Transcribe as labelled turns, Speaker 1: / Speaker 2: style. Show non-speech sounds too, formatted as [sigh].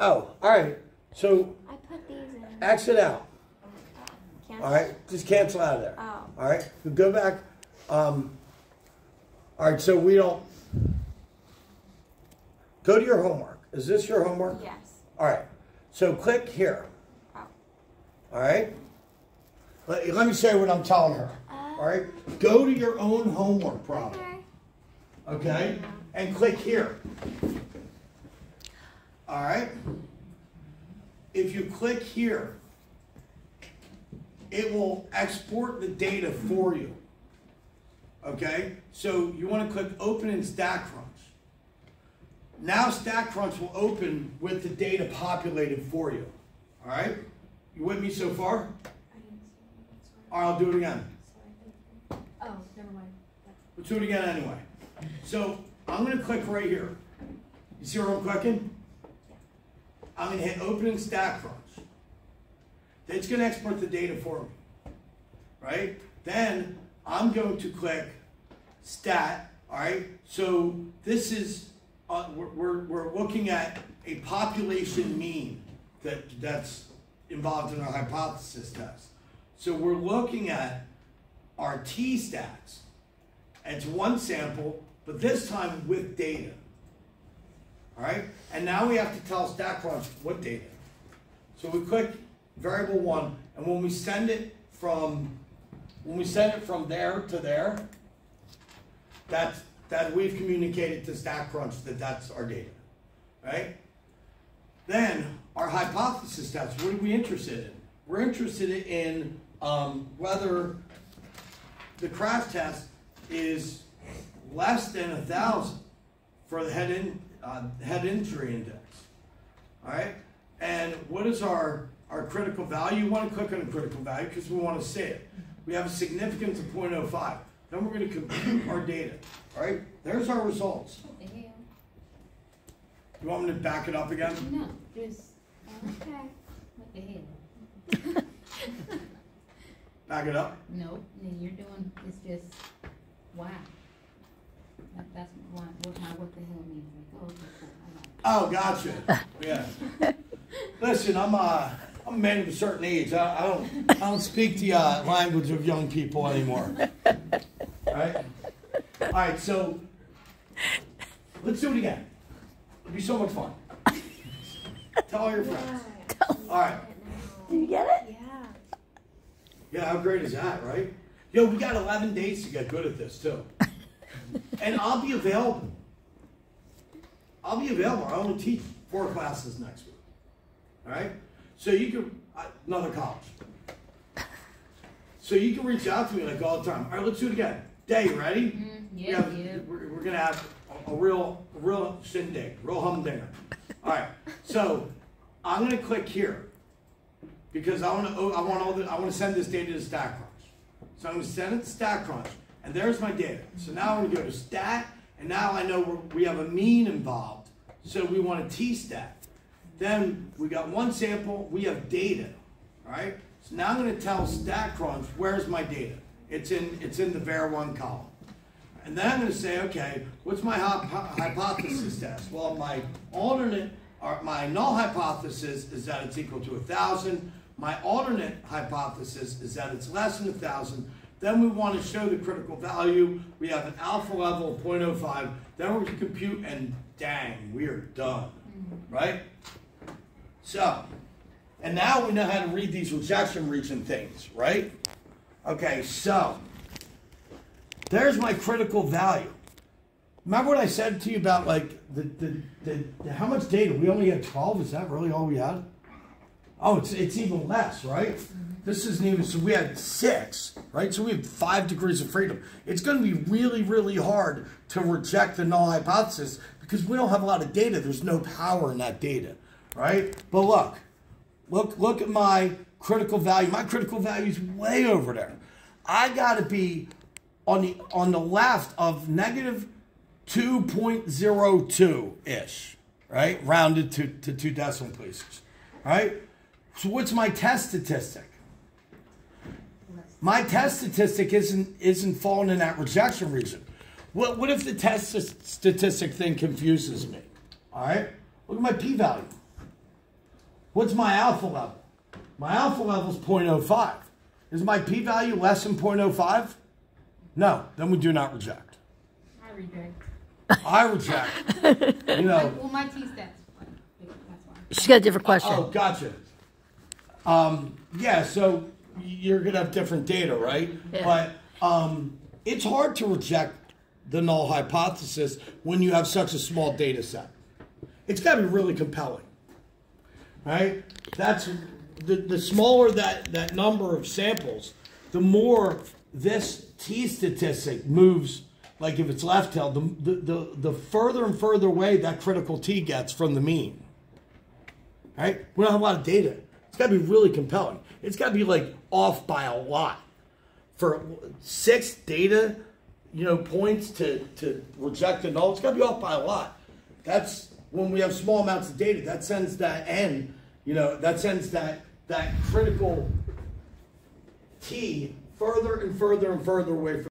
Speaker 1: Oh, all right. So
Speaker 2: I put these in.
Speaker 1: exit out.
Speaker 2: Cancel.
Speaker 1: All right, just cancel out of there.
Speaker 2: Oh.
Speaker 1: All right, go back. Um, all right, so we don't go to your homework. Is this your homework?
Speaker 2: Yes.
Speaker 1: All right. So click here.
Speaker 2: Oh.
Speaker 1: All right. Let, let me say what I'm telling her. All right. Go to your own homework problem.
Speaker 2: Okay.
Speaker 1: Okay. And click here. All right. If you click here, it will export the data for you. Okay. So you want to click open in StatCrunch. Now StatCrunch will open with the data populated for you. All right? You with me so far? All right, I'll do it again.
Speaker 2: Oh, never mind.
Speaker 1: Let's do it again anyway. So I'm going to click right here. You see where I'm clicking? I'm going to hit open in StatCrunch. It's going to export the data for me. Right? Then I'm going to click stat. All right? So this is uh, we're, we're, looking at a population mean that that's involved in our hypothesis test. So we're looking at our T stats. It's one sample, but this time with data. All right? And now we have to tell StatCrunch what data. So we click variable one, and when we send it from when we send it from there to there, that's that we've communicated to StatCrunch that that's our data, right? Then our hypothesis test. What are we interested in? We're interested in um, whether the crash test is less than a thousand for the head in uh, head injury index. All right, and what is our our critical value? You want to click on the critical value because we want to see it. We have a significance of 0.05. Then we're going to compute our data. All right, there's our results.
Speaker 3: What the hell?
Speaker 1: You want me to back it up again?
Speaker 3: No, just,
Speaker 2: Okay.
Speaker 3: what the hell?
Speaker 1: Back it up.
Speaker 3: No, then you're doing, it's just, wow. That, that's why, what my, what the hell means, like, oh, okay, cool, I like it.
Speaker 1: Oh, gotcha. Yeah. [laughs] Listen, I'm uh, I'm a man of a certain age. I, I don't I don't speak the uh, language of young people anymore. All right. All right. So let's do it again. It'll be so much fun. Tell all your friends. All right.
Speaker 2: Did you get it? Yeah.
Speaker 1: Yeah, how great is that, right? Yo, we got 11 days to get good at this too. And I'll be available. I'll be available. I only teach four classes next week. All right? So you can, another college. So you can reach out to me like all the time. All right, let's do it again. Day, ready?
Speaker 3: Mm,
Speaker 1: We
Speaker 3: yeah,
Speaker 1: have-
Speaker 3: yeah.
Speaker 1: We're, we're gonna have a, a real, a real shindig, real humdinger. All right, so I'm gonna click here because I wanna, oh, I want all the, I wanna send this data to StatCrunch. So I'm gonna send it to StatCrunch, and there's my data. So now I'm gonna go to Stat, and now I know we're, have a mean involved. So we want a T-stat. Then we got one sample, we have data, all right? So now I'm gonna tell StatCrunch, where's my data? It's in, it's in the var1 column. And then I'm gonna say, okay, what's my hy- hy- hypothesis test? Well, my alternate, or my null hypothesis is that it's equal to a thousand. My alternate hypothesis is that it's less than a thousand. Then we want to show the critical value. We have an alpha level of 0.05. Then we're gonna compute and dang, we are done, mm-hmm. right? So, and now we know how to read these rejection region things, right? Okay, so there's my critical value. Remember what I said to you about like the, the, the, the how much data? We only had 12. Is that really all we had? Oh, it's it's even less, right? Mm-hmm. This isn't even so we had six, right? So we have five degrees of freedom. It's going to be really, really hard to reject the null hypothesis because we don't have a lot of data. There's no power in that data, right? But look, look, look at my critical value. My critical value is way over there. I got to be on the on the left of negative 2.02 ish, right? Rounded to, to two decimal places, right? So what's my test statistic? My test statistic isn't isn't falling in that rejection region. What what if the test statistic thing confuses me? All right, look at my p-value. What's my alpha level? My alpha level is 0.05. Is my p-value less than 0.05? No, then we do not reject.
Speaker 3: I reject.
Speaker 1: I reject. [laughs] You know,
Speaker 3: Well, my T-stats.
Speaker 4: She's got a different question.
Speaker 1: oh, gotcha. Um, yeah, so you're gonna have different data, right?
Speaker 4: Yeah.
Speaker 1: But um, it's hard to reject the null hypothesis when you have such a small data set. It's got to be really compelling, right? That's the, the smaller that, that number of samples, the more this t statistic moves. Like if it's left tail, the, the, the, the further and further away that critical t gets from the mean. Right? We don't have a lot of data. Got to be really compelling. It's got to be like off by a lot for six data, you know, points to to reject a null. It's got to be off by a lot. That's when we have small amounts of data. That sends that n, you know, that sends that that critical t further and further and further away from.